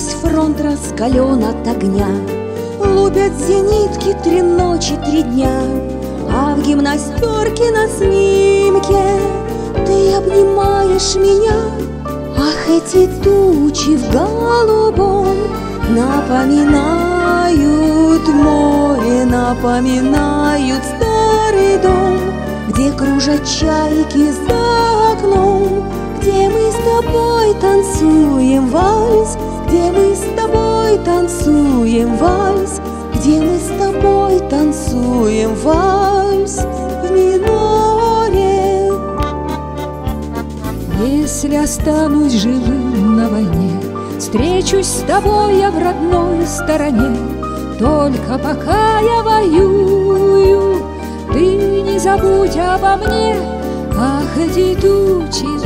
Весь фронт раскален от огня. Лупят зенитки три ночи, три дня А в гимнастерке на снимке Ты обнимаешь меня. Ах, эти тучи в голубом Напоминают море, напоминают старый дом Где кружат чайки за окном Где мы с тобой танцуем вальс Где мы с тобой танцуем вальс? Где мы с тобой танцуем вальс? В миноре. Если останусь живым на войне Встречусь с тобой я в родной стороне. Только пока я воюю Ты не забудь обо мне. Ах, эти тучи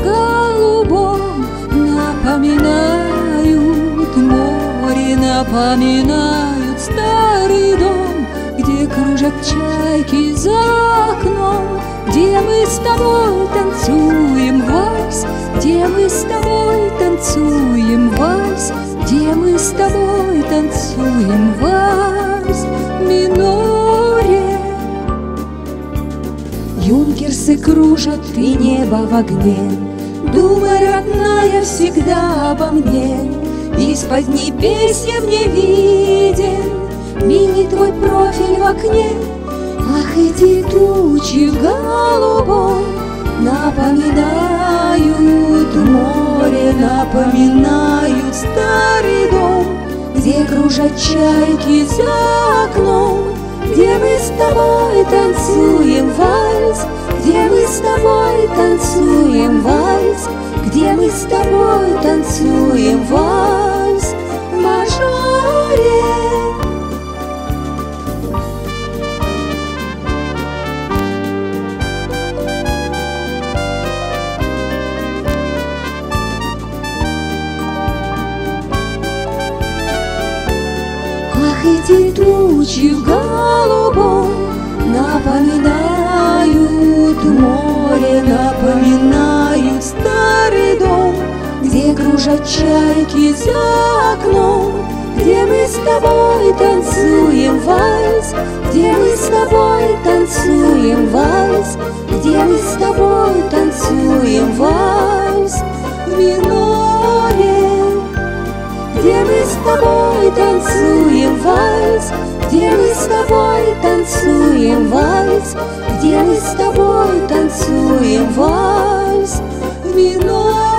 море, напоминают старый дом Где кружат чайки за окном Где мы с тобой танцуем вальс Где мы с тобой танцуем вальс Где мы с тобой танцуем вальс. Миноре. Юнкерсы кружат и небо в огне Думай, родная, всегда обо мне Из-под небес я мне виден Милый твой профиль в окне. Ах, эти тучи в голубом Напоминают море, напоминают старый дом Где кружат чайки за окном Где мы с тобой танцуем вальс Где мы с тобой танцуем вальс Где мы с тобой танцуем вальс эти тучи в голубом Напоминают море, напоминают старый дом Где кружат чайки за окном Где мы с тобой танцуем вальс Где мы с тобой танцуем вальс Где мы с тобой танцуем вальс. В миноре где мы с тобой танцуем вальс, где мы с тобой танцуем вальс, где мы с тобой танцуем вальс в миноре.